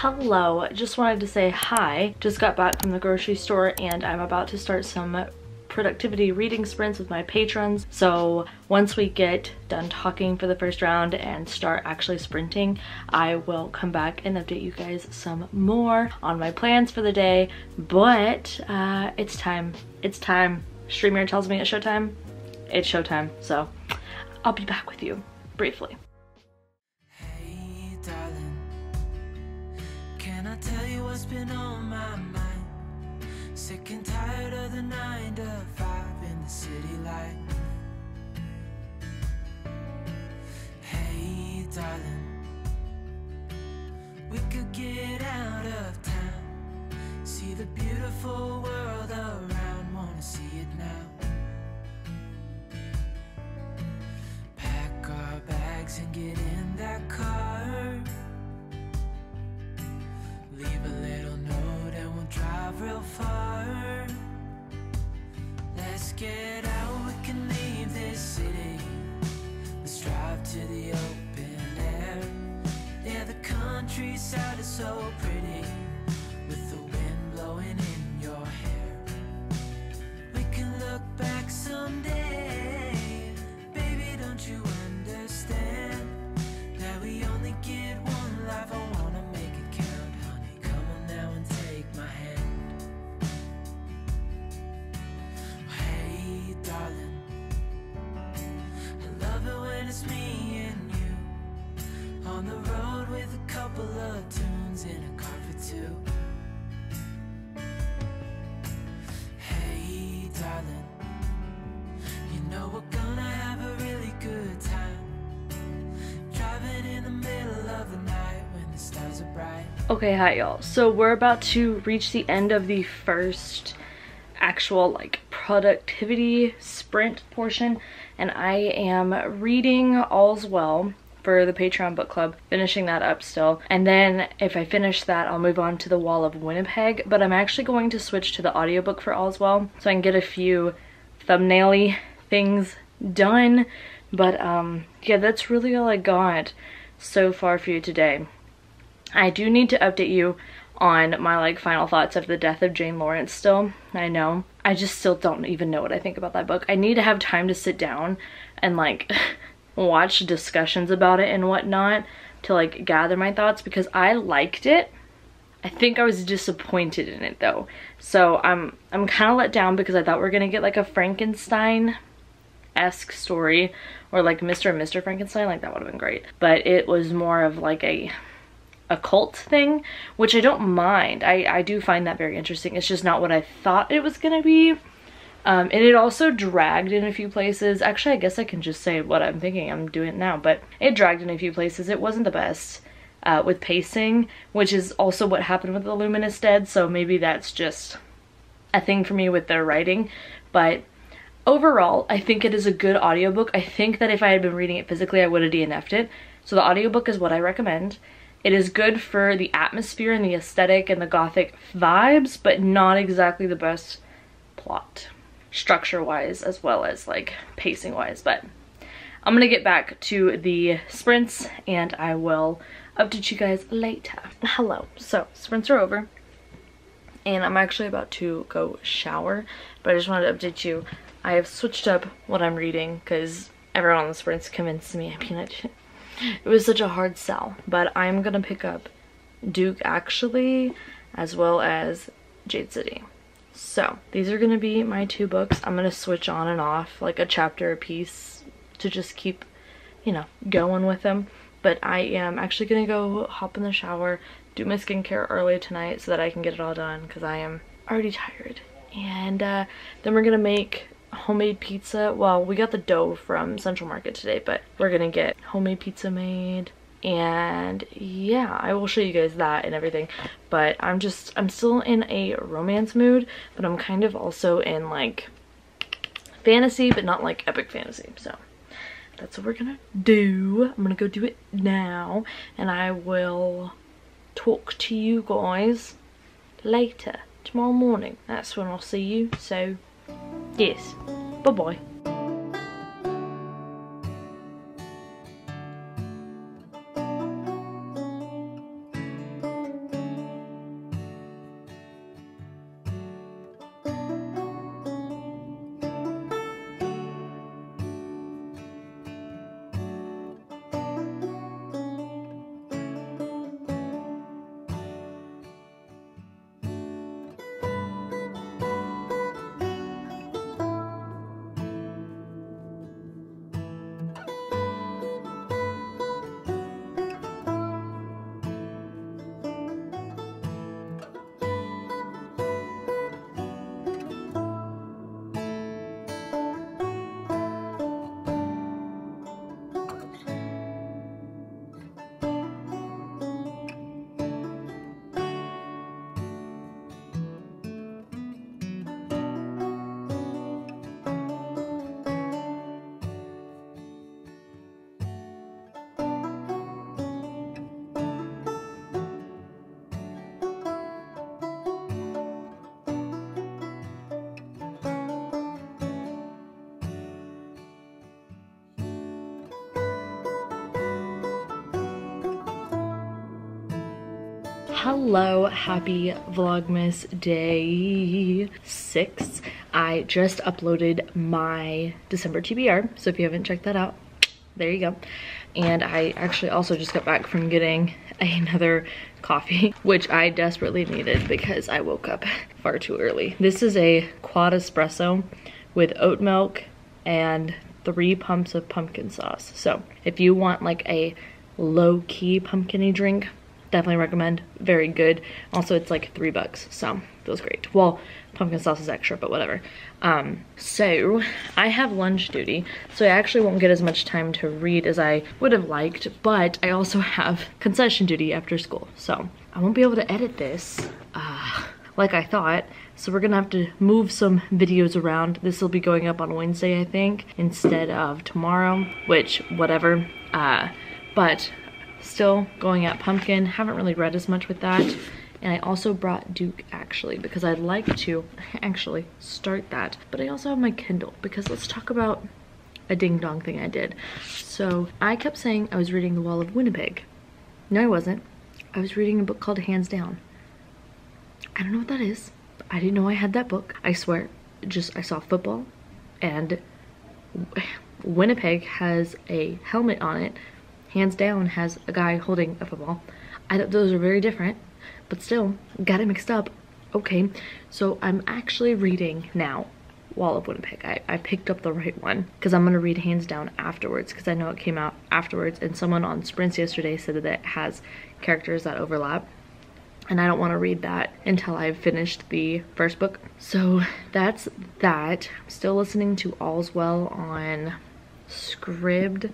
hello just wanted to say hi. Just got back from the grocery store and i'm about to start some productivity reading sprints with my patrons. So once we get done talking for the first round and start actually sprinting i will come back and update you guys some more on my plans for the day. But uh it's time. It's time. Streamer tells me it's showtime. It's showtime. So i'll be back with you briefly what's been on my mind? Sick and tired of the nine to five in the city light. Hey, darling, we could get out of town, see the beautiful world around, wanna see it now. Pack our bags and get in that car. Leave Let's Okay, hi y'all. So we're about to reach the end of the first actual like productivity sprint portion and I am reading All's Well for the Patreon book club, finishing that up still. And then if I finish that, I'll move on to the Wall of Winnipeg, but I'm actually going to switch to the audiobook for All's Well so I can get a few thumbnaily things done. But um yeah, that's really all I got so far for you today. I do need to update you on my like final thoughts of the death of Jane Lawrence still. I know. I just still don't even know what I think about that book. I need to have time to sit down and like watch discussions about it and whatnot to like gather my thoughts because I liked it. I think I was disappointed in it though. So I'm I'm kind of let down because I thought we are gonna get like a Frankenstein esque story or like Mr. and Mr. Frankenstein, like that would have been great. But it was more of like a a cult thing, which I don't mind. I, I do find that very interesting. It's just not what I thought it was gonna be. Um, and it also dragged in a few places. Actually, I guess I can just say what I'm thinking. I'm doing it now, but it dragged in a few places. It wasn't the best uh, with pacing, which is also what happened with The Luminous Dead. So maybe that's just a thing for me with their writing. But overall, I think it is a good audiobook. I think that if I had been reading it physically, I would have DNF'd it. So the audiobook is what I recommend. It is good for the atmosphere and the aesthetic and the gothic vibes, but not exactly the best plot structure wise as well as like pacing wise. But I'm gonna get back to the sprints and I will update you guys later. Hello, so sprints are over and I'm actually about to go shower, but I just wanted to update you. I have switched up what I'm reading because everyone on the sprints convinced me. I mean, it, it was such a hard sell, but I'm gonna pick up Duke actually, as well as Jade City. So these are gonna be my two books. I'm gonna switch on and off like a chapter a piece to just keep, you know, going with them. But I am actually gonna go hop in the shower, do my skincare early tonight so that I can get it all done because I am already tired. And uh, then we're gonna make homemade pizza. Well, we got the dough from Central Market today, but we're gonna get homemade pizza made. And yeah, I will show you guys that and everything. But I'm just, I'm still in a romance mood, but I'm kind of also in like fantasy, but not like epic fantasy. So that's what we're gonna do. I'm gonna go do it now, and I will talk to you guys later tomorrow morning. That's when I'll see you. So yes, bye bye. Hello, happy Vlogmas day six. I just uploaded my December TBR, so if you haven't checked that out, there you go. And I actually also just got back from getting another coffee, which I desperately needed because I woke up far too early. This is a quad espresso with oat milk and three pumps of pumpkin sauce. So if you want like a low-key pumpkiny drink, definitely recommend. Very good. Also, it's like three bucks, so feels great. Well, pumpkin sauce is extra, but whatever. Um, so I have lunch duty, so I actually won't get as much time to read as I would have liked, but I also have concession duty after school, so I won't be able to edit this uh, like I thought. So we're gonna have to move some videos around. This will be going up on Wednesday, I think, instead of tomorrow, which, whatever. Uh, but still going at Pumpkin. Haven't really read as much with that. And I also brought Duke actually because I'd like to actually start that. But I also have my Kindle because let's talk about a ding dong thing I did. So I kept saying I was reading The Wall of Winnipeg. No, I wasn't. I was reading a book called Hands Down. I don't know what that is. I didn't know I had that book. I swear, just I saw football and Winnipeg has a helmet on it. Hands down has a guy holding a football. I thought those are very different, but still got it mixed up. Okay, so I'm actually reading now Wall of Winnipeg. I, I picked up the right one because I'm going to read Hands Down afterwards because I know it came out afterwards and someone on Sprints yesterday said that it has characters that overlap and I don't want to read that until I've finished the first book. So that's that. I'm still listening to All's Well on Scribd.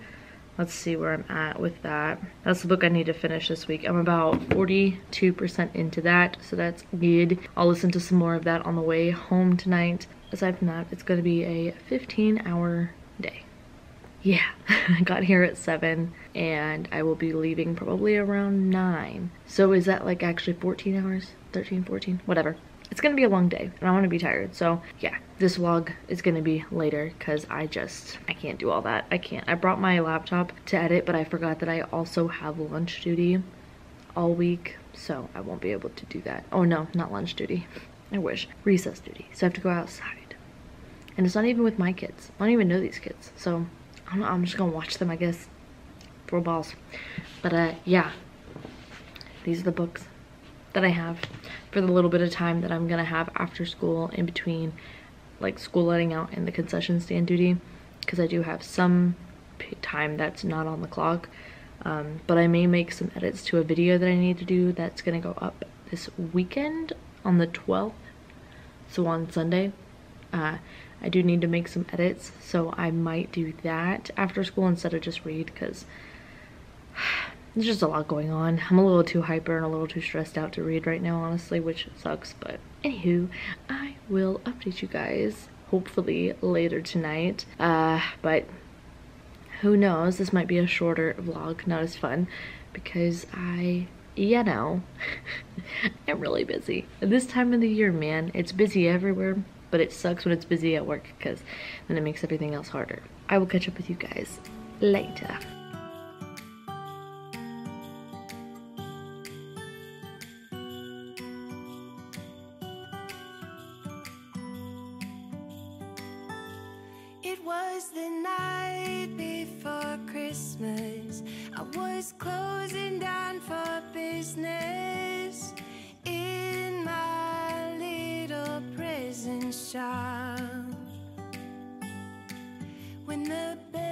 Let's see where I'm at with that. That's the book I need to finish this week. I'm about 42% into that, so that's good. I'll listen to some more of that on the way home tonight. Aside from that, it's going to be a 15 hour day yeah, I got here at 7 and I will be leaving probably around 9. So is that like actually 14 hours? 13, 14, whatever. It's gonna be a long day and I wanna be tired. So yeah, this vlog is gonna be later because I just, I can't do all that. I can't. I brought my laptop to edit, but I forgot that I also have lunch duty all week. So I won't be able to do that. Oh no, not lunch duty. I wish. Recess duty. So I have to go outside. And it's not even with my kids. I don't even know these kids. So I'm, I'm just gonna watch them, I guess. Throw balls. But uh, yeah, these are the books that I have for the little bit of time that I'm gonna have after school in between like school letting out and the concession stand duty because I do have some time that's not on the clock. Um, but I may make some edits to a video that I need to do that's gonna go up this weekend on the 12th. So on Sunday. Uh, I do need to make some edits, so I might do that after school instead of just read because there's just a lot going on. I'm a little too hyper and a little too stressed out to read right now, honestly, which sucks. But anywho, I will update you guys hopefully later tonight. Uh, but who knows, this might be a shorter vlog, not as fun because I you know, I'm really busy. At this time of the year, man, it's busy everywhere but it sucks when it's busy at work because then it makes everything else harder. I will catch up with you guys later. It was the night before Christmas. I was closing down for business in my little prison shop. When the bell